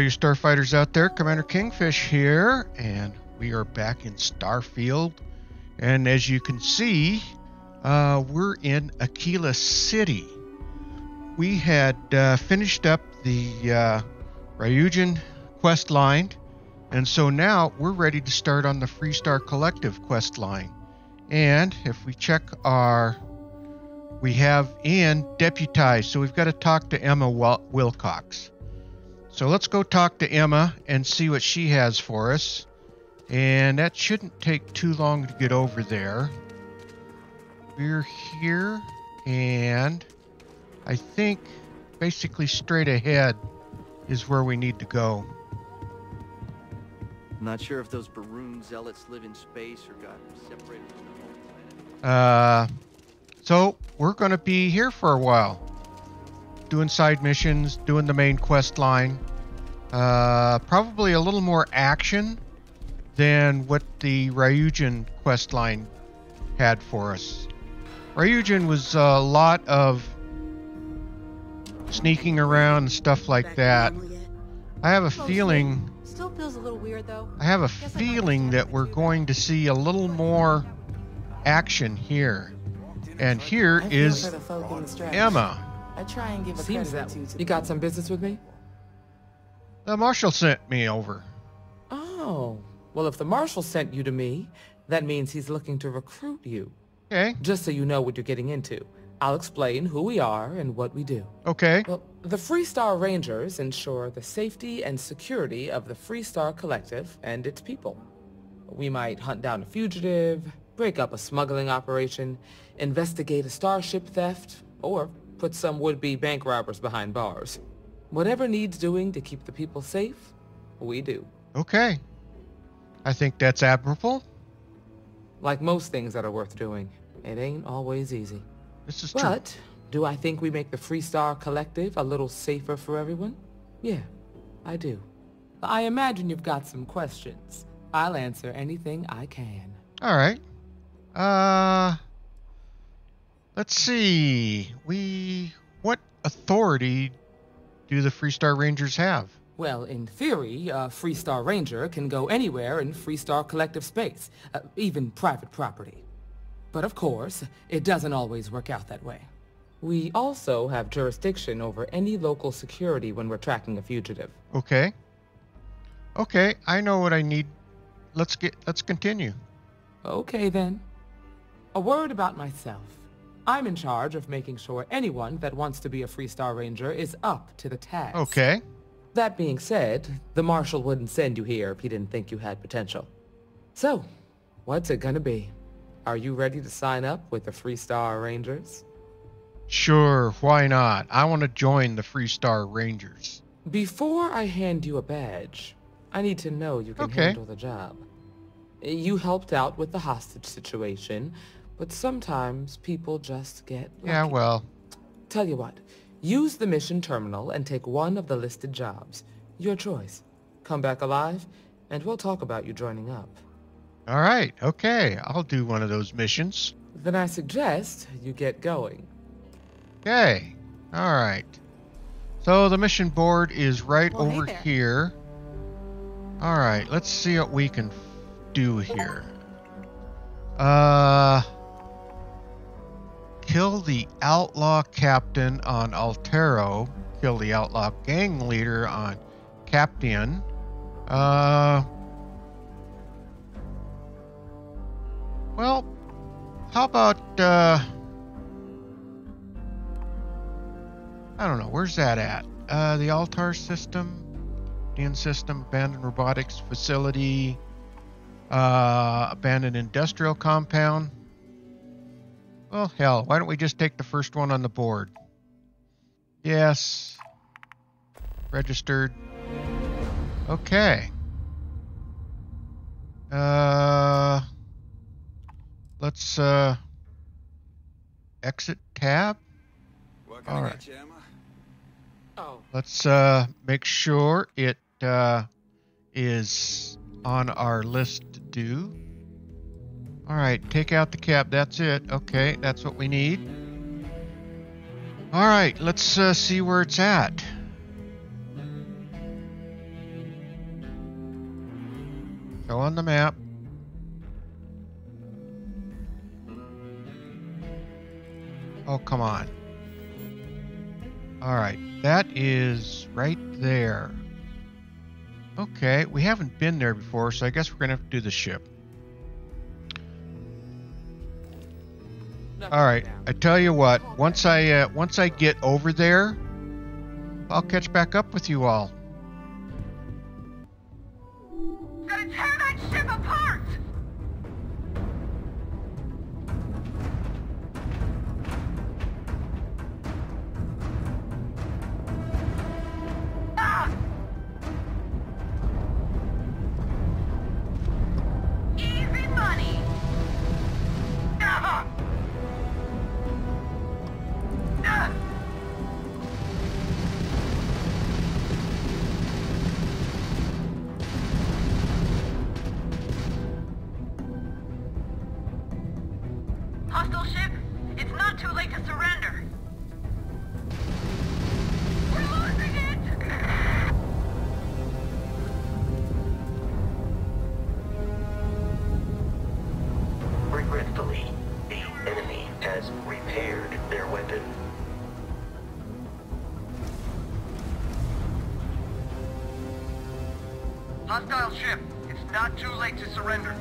all you starfighters out there. Commander Kingfish here, and we are back in Starfield. And as you can see, uh, we're in Aquila City. We had uh, finished up the uh, Ryujin quest line, and so now we're ready to start on the Freestar Collective quest line. And if we check our, we have Ian deputized, so we've got to talk to Emma Wil- Wilcox. So let's go talk to Emma and see what she has for us. And that shouldn't take too long to get over there. We're here, and I think basically straight ahead is where we need to go. I'm not sure if those Va'ruun zealots live in space or got separated from the whole planet. Uh, so we're going to be here for a while, doing side missions, doing the main quest line. Uh, probably a little more action than what the Ryujin quest line had for us. Ryujin was a lot of sneaking around and stuff like that. to normal yet? I have a feeling. Still feels a little weird though. I have a Guess I might feeling that we're going to see a little more action here. And here I feel is for the folk in the stretch. Emma. I try and give a Seems that to you got some business with me? The marshal sent me over. Oh, well, if the marshal sent you to me, that means he's looking to recruit you. Okay, Just so you know what you're getting into, I'll explain who we are and what we do. okay. Well, the Freestar Rangers ensure the safety and security of the Freestar Collective and its people. We might hunt down a fugitive, break up a smuggling operation, investigate a starship theft, or put some would-be bank robbers behind bars. Whatever needs doing to keep the people safe, we do. Okay. I think that's admirable. Like most things that are worth doing, it ain't always easy. This is true. But do I think we make the Freestar Collective a little safer for everyone? Yeah, I do. I imagine you've got some questions. I'll answer anything I can. All right. Uh Let's see. We what authority do the Freestar Rangers have? Well, in theory, a Freestar Ranger can go anywhere in Freestar Collective space, uh, even private property. But of course, it doesn't always work out that way. We also have jurisdiction over any local security when we're tracking a fugitive. Okay. Okay, I know what I need. Let's get let's continue. Okay then. A word about myself. I'm in charge of making sure anyone that wants to be a Freestar Ranger is up to the task. Okay. That being said, the Marshal wouldn't send you here if he didn't think you had potential. So, what's it gonna be? Are you ready to sign up with the Freestar Rangers? Sure, why not? I want to join the Freestar Rangers. Before I hand you a badge, I need to know you can Okay. handle the job. You helped out with the hostage situation, but sometimes people just get Yeah, well, Tell you what, use the mission terminal and take one of the listed jobs. Your choice. Come back alive, and we'll talk about you joining up. all right. Okay, I'll do one of those missions. Then I suggest you get going. Okay. All right. So the mission board is right Well, over there. here. All right, let's see what we can do here. Uh kill the outlaw captain on Altero, kill the outlaw gang leader on Captain. Uh Well, how about uh I don't know. Where's that at? Uh, the Altair system, DN system, abandoned robotics facility, uh, abandoned industrial compound. Well, hell, why don't we just take the first one on the board? Yes. Registered. Okay. Uh, let's uh, exit tab. What All I right. you, Emma? Oh, Let's uh, make sure it uh, is on our list to do. All right, take out the cap. That's it. Okay, that's what we need. All right, let's uh, see where it's at. Go on the map. Oh, come on. All right, that is right there. Okay, we haven't been there before, so I guess we're gonna have to do the ship. All right, I tell you what. Once I uh, once I get over there, I'll catch back up with you all. Too late to surrender.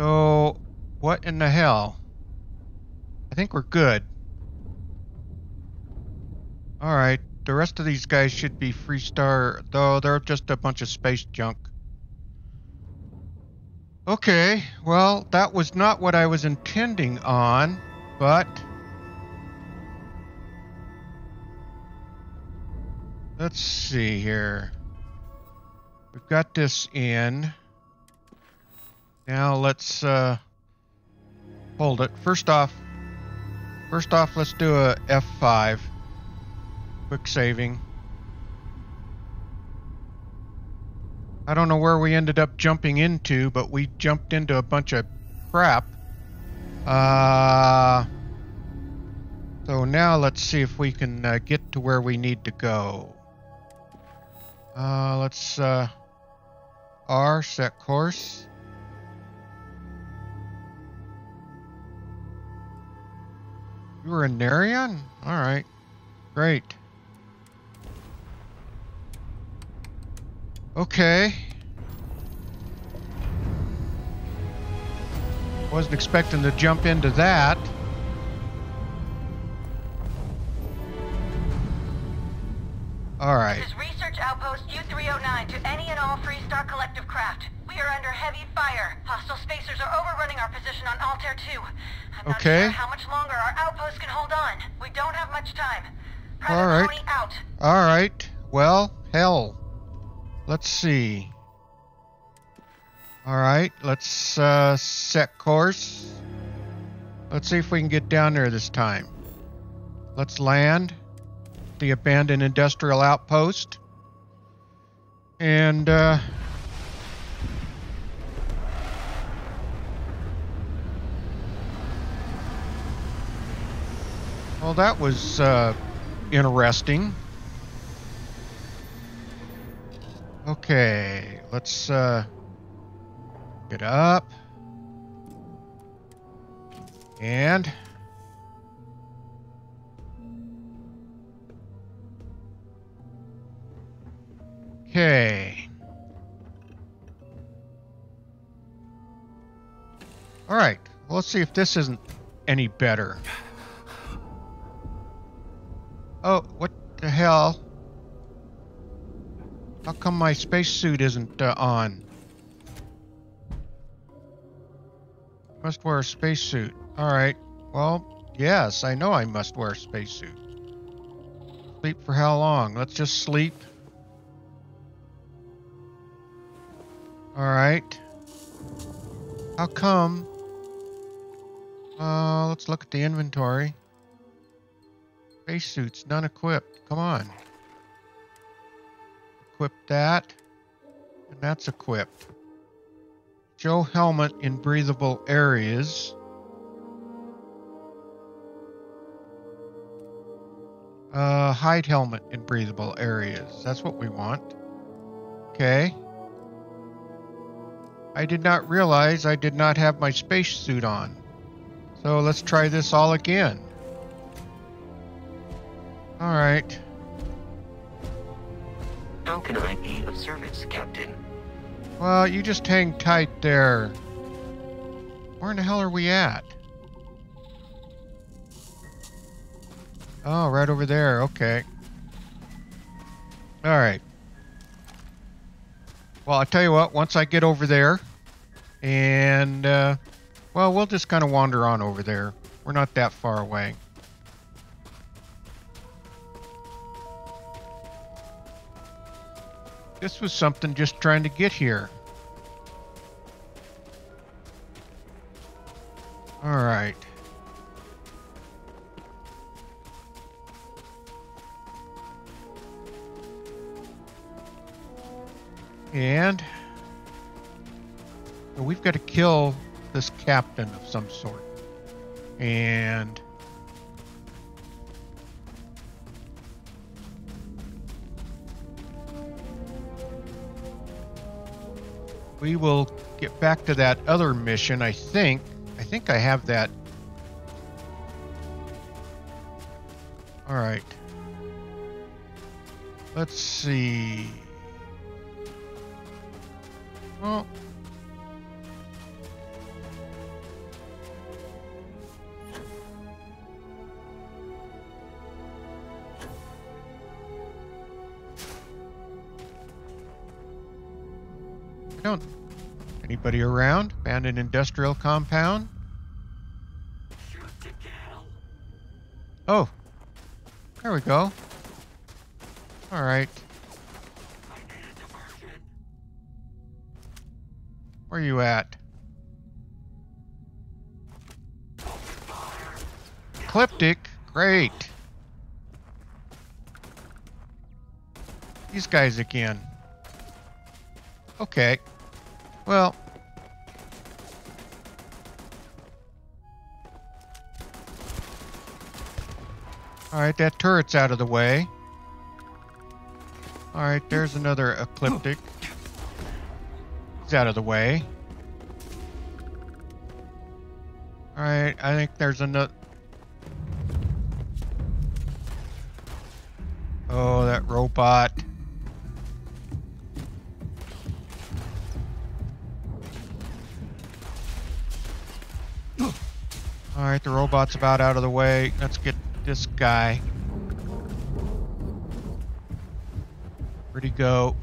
So, what in the hell? I think we're good. Alright, the rest of these guys should be Freestar, though they're just a bunch of space junk. Okay, well, that was not what I was intending on, but... Let's see here. We've got this in. Now let's uh, hold it. First off, first off, let's do a F5. Quick saving. I don't know where we ended up jumping into, but we jumped into a bunch of crap. Uh, so now let's see if we can uh, get to where we need to go. Uh, let's uh, R set course. You were a Narion? Alright. Great. Okay. Wasn't expecting to jump into that. Alright. This is Research Outpost U309 to any and all Free Star Collective craft. We are under heavy fire. Hostile spacers are overrunning our position on Altair 2. I'm not Okay. sure how much longer our outpost can hold on. We don't have much time. Private All right. Out. All right. Well, hell. Let's see. All right. Let's uh, set course. Let's see if we can get down there this time. Let's land the abandoned industrial outpost. And uh, well, that was uh, interesting. Okay, let's uh, get up. And okay. All right. Well, let's see if this isn't any better. Oh, what the hell? How come my spacesuit isn't uh, on? Must wear a spacesuit. Alright. Well, yes, I know I must wear a spacesuit. Sleep for how long? Let's just sleep. Alright. How come? Uh, let's look at the inventory. Spacesuits, none equipped. Come on. Equip that. And that's equipped. Joe helmet in breathable areas. Uh, hide helmet in breathable areas. That's what we want. Okay. I did not realize I did not have my spacesuit on. So let's try this all again. Alright. How can I be of service, Captain? Well, you just hang tight there. Where in the hell are we at? Oh, right over there. Okay. All right. Well, I'll tell you what, once I get over there, and, uh, well, we'll just kind of wander on over there. We're not that far away. This was something just trying to get here. All right. And so we've got to kill this captain of some sort. And we will get back to that other mission, I think. I think I have that. All right. Let's see. Well, Anybody around? Abandoned industrial compound? Oh. There we go. All right. Where are you at? Ecliptic? Great. These guys again. Okay. Well. Alright, that turret's out of the way. Alright, there's another ecliptic. He's out of the way. Alright, I think there's another... Oh, that robot. Alright, the robot's about out of the way. Let's get this guy. Where'd he go?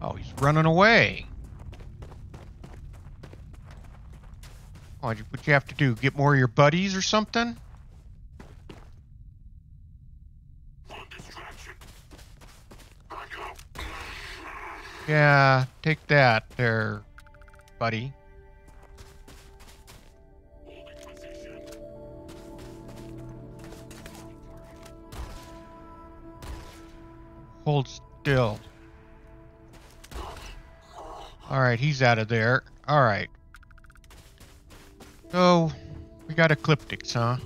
Oh, he's running away. Oh, what you have to do? Get more of your buddies or something? Yeah, take that there, buddy. Hold still. Alright, he's out of there. Alright. So, we got ecliptics, huh?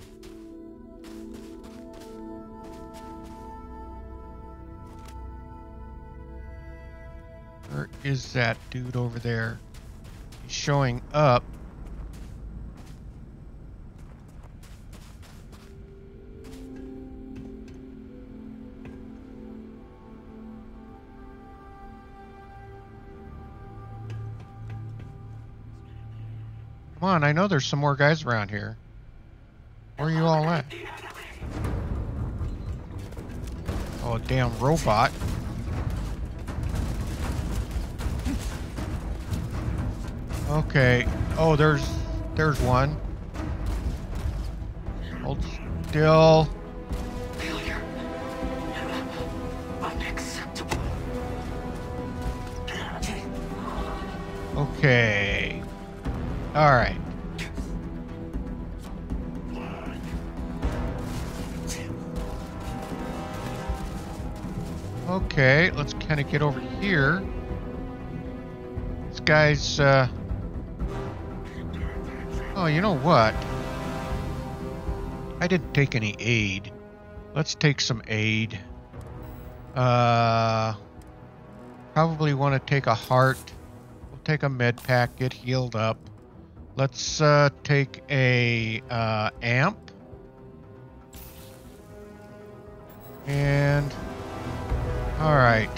Is that dude over there? He's showing up. Come on, I know there's some more guys around here. Where are you all at? Oh, damn robot. Okay. Oh, there's there's one. Hold still. Failure. Unacceptable. Okay. All right. Okay, let's kind of get over here. This guy's, uh... Oh, you know what? I didn't take any aid. Let's take some aid. Uh... Probably want to take a heart. We'll take a med pack, get healed up. Let's uh, take a uh, amp. And all right.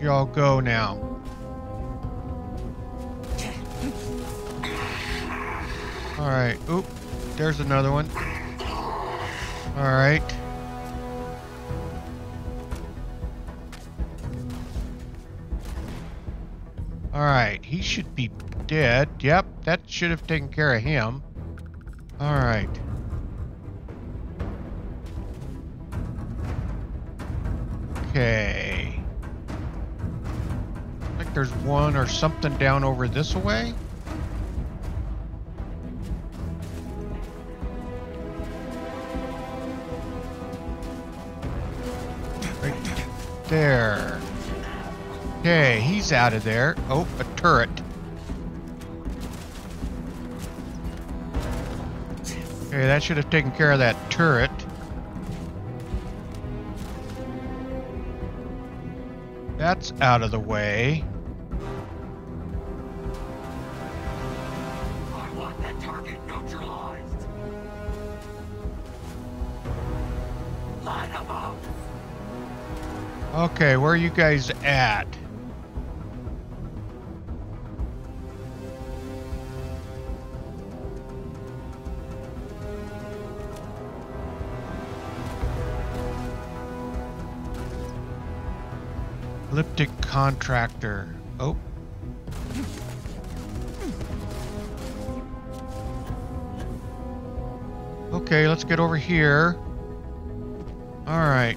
Y'all go now? All right. Oop. There's another one. All right. All right. He should be dead. Yep. That should have taken care of him. All right. Okay. There's one or something down over this way. Right there. Okay, he's out of there. Oh, a turret. Okay, that should have taken care of that turret. That's out of the way. Okay, where are you guys at? Ecliptic contractor. Oh. Okay, let's get over here. All right.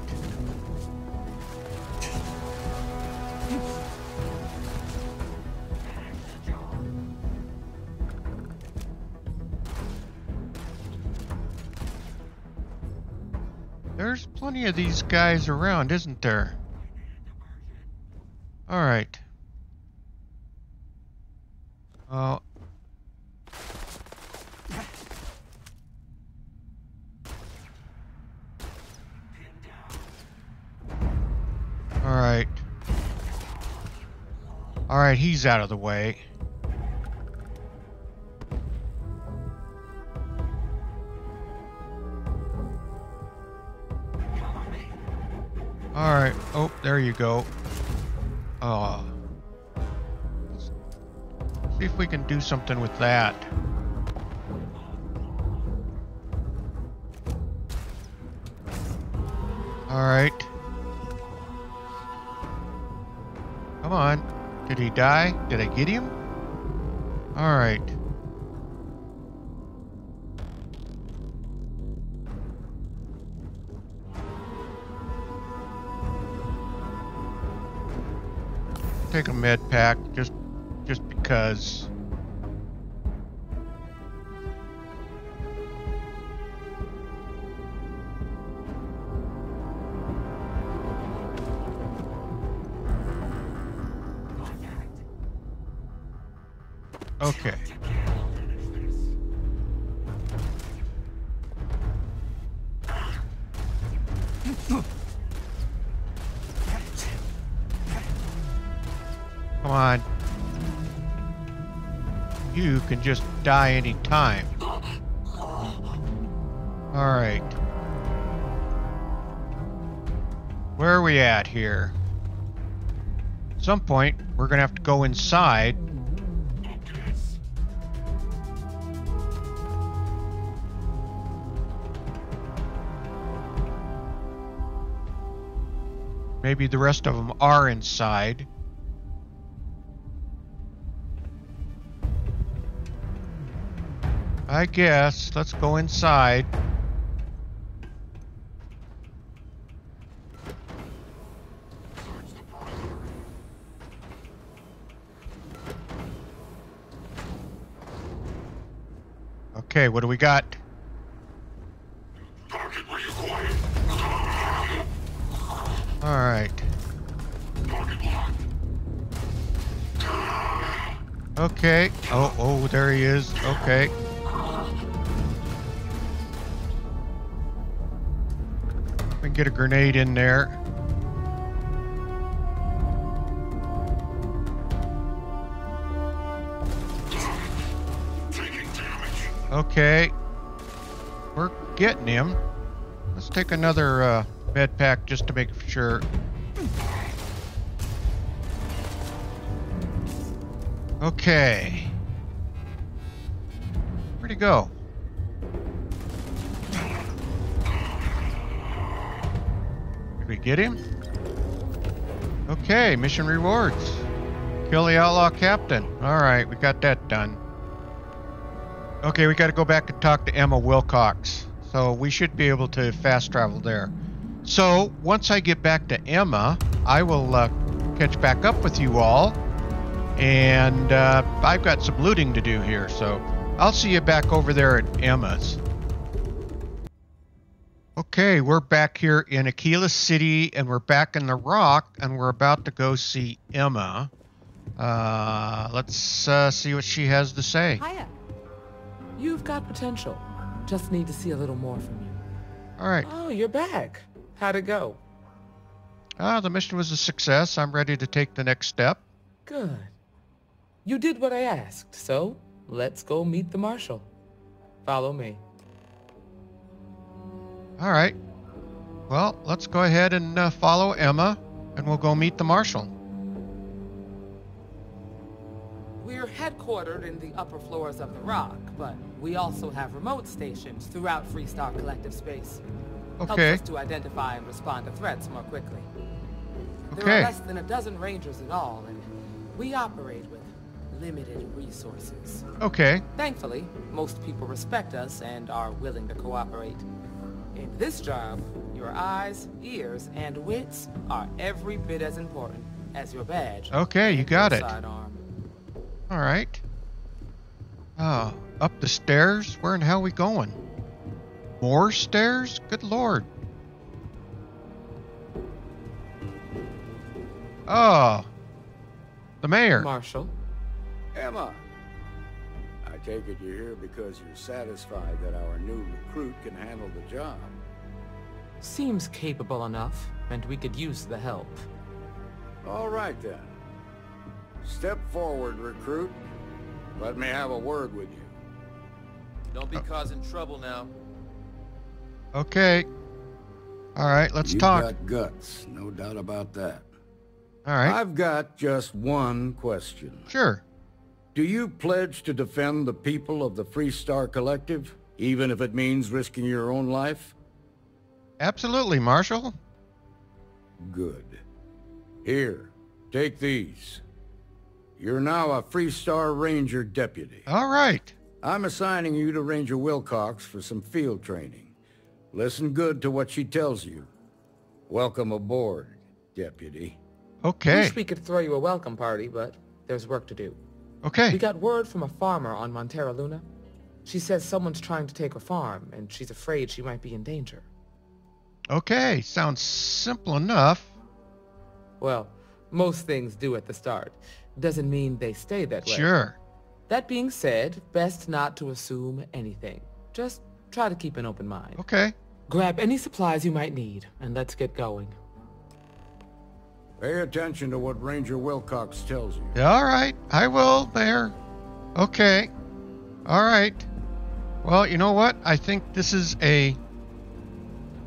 Plenty of these guys around, isn't there? All right. Uh, all right. All right, he's out of the way. All right. Oh, there you go. Oh. See if we can do something with that. All right. Come on. Did he die? Did I get him? All Take a med pack just just because. Okay. Come on. You can just die any time. Alright. Where are we at here? At some point, we're gonna have to go inside. Maybe the rest of them are inside. I guess. Let's go inside. Okay, what do we got? All right. Okay. Oh, oh, there he is. Okay. Get a grenade in there. Okay. We're getting him. Let's take another uh, med pack just to make sure. Okay. Where'd he go? Get him? Okay, mission rewards. Kill the outlaw captain. Alright, we got that done. Okay, we gotta go back and talk to Emma Wilcox. So we should be able to fast travel there. So once I get back to Emma, I will uh, catch back up with you all. And uh, I've got some looting to do here, so I'll see you back over there at Emma's. Okay, we're back here in Aquila City, and we're back in the Rock, and we're about to go see Emma. Uh, let's uh, see what she has to say. Hiya. You've got potential. Just need to see a little more from you. All right. Oh, you're back. How'd it go? Ah, the mission was a success. I'm ready to take the next step. Good. You did what I asked, so let's go meet the marshal. Follow me. All right. Well, let's go ahead and uh, follow Emma, and we'll go meet the marshal. We're headquartered in the upper floors of the Rock, but we also have remote stations throughout Freestar Collective space. Okay. Helps us to identify and respond to threats more quickly. There are less than a dozen rangers in all, and we operate with limited resources. Okay. Thankfully, most people respect us and are willing to cooperate. In this job, your eyes, ears, and wits are every bit as important as your badge. Okay, you got it. Sidearm. All right. Oh, up the stairs? Where in hell are we going? More stairs? Good lord. Oh, the mayor. Marshal, Emma, I take it you're here because you're satisfied that our new recruit can handle the job. seems capable enough, and we could use the help. All right then. Step forward, recruit. Let me have a word with you. Don't be uh, causing trouble now. Okay. All right, let's you talk. got guts, no doubt about that. All right. I've got just one question. Sure. Do you pledge to defend the people of the Freestar Collective, even if it means risking your own life? Absolutely, Marshal. Good. Here, take these. You're now a Freestar Ranger deputy. All right. I'm assigning you to Ranger Wilcox for some field training. Listen good to what she tells you. Welcome aboard, deputy. Okay. I Wish we could throw you a welcome party, but there's work to do. Okay. We got word from a farmer on Montara Luna. She says someone's trying to take her farm, and she's afraid she might be in danger. Okay. Sounds simple enough. Well, most things do at the start. Doesn't mean they stay that way. Sure. That being said, best not to assume anything. Just try to keep an open mind. Okay. Grab any supplies you might need, and let's get going. Pay attention to what Ranger Wilcox tells you. All right. I will, Mayor. Okay. All right. Well, you know what? I think this is a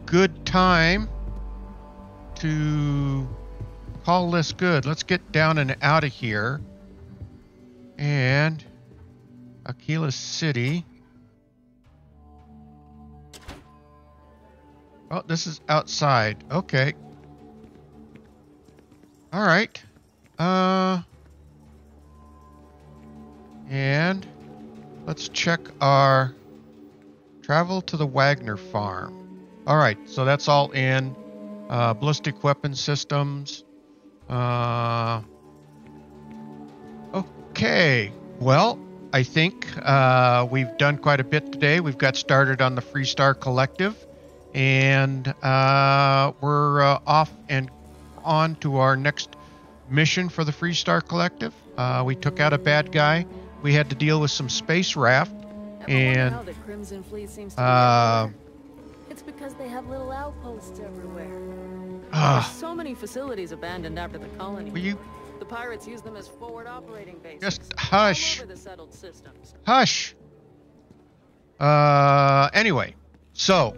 good time to call this good. Let's get down and out of here. And Aquila City. Oh, this is outside. Okay. All right. Uh and let's check our travel to the Wagner farm. All right, so that's all in uh, ballistic weapon systems. Uh, okay, well, I think uh, we've done quite a bit today. We've got started on the Freestar Collective, and uh, we're uh, off and on to our next mission for the Freestar Collective. Uh, we took out a bad guy. We had to deal with some space raft, and the Crimson Fleet seems to be uh. It's because they have little outposts everywhere. uh, There's so many facilities abandoned after the colony. will you The pirates use them as forward operating bases. Just hush. the settled systems. Hush. Uh, anyway, so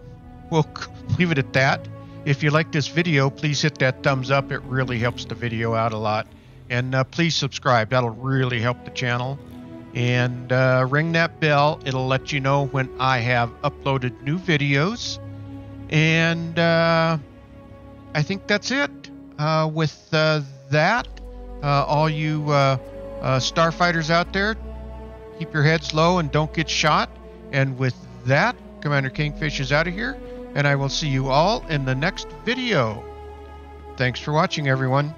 we'll leave it at that. If you like this video, please hit that thumbs up. It really helps the video out a lot. And uh, please subscribe. That'll really help the channel. And uh, ring that bell. It'll let you know when I have uploaded new videos. And uh, I think that's it. Uh, with uh, that, uh, all you starfighters out there, keep your heads low and don't get shot. And with that, Commander Kingfish is out of here, and I will see you all in the next video. Thanks for watching, everyone.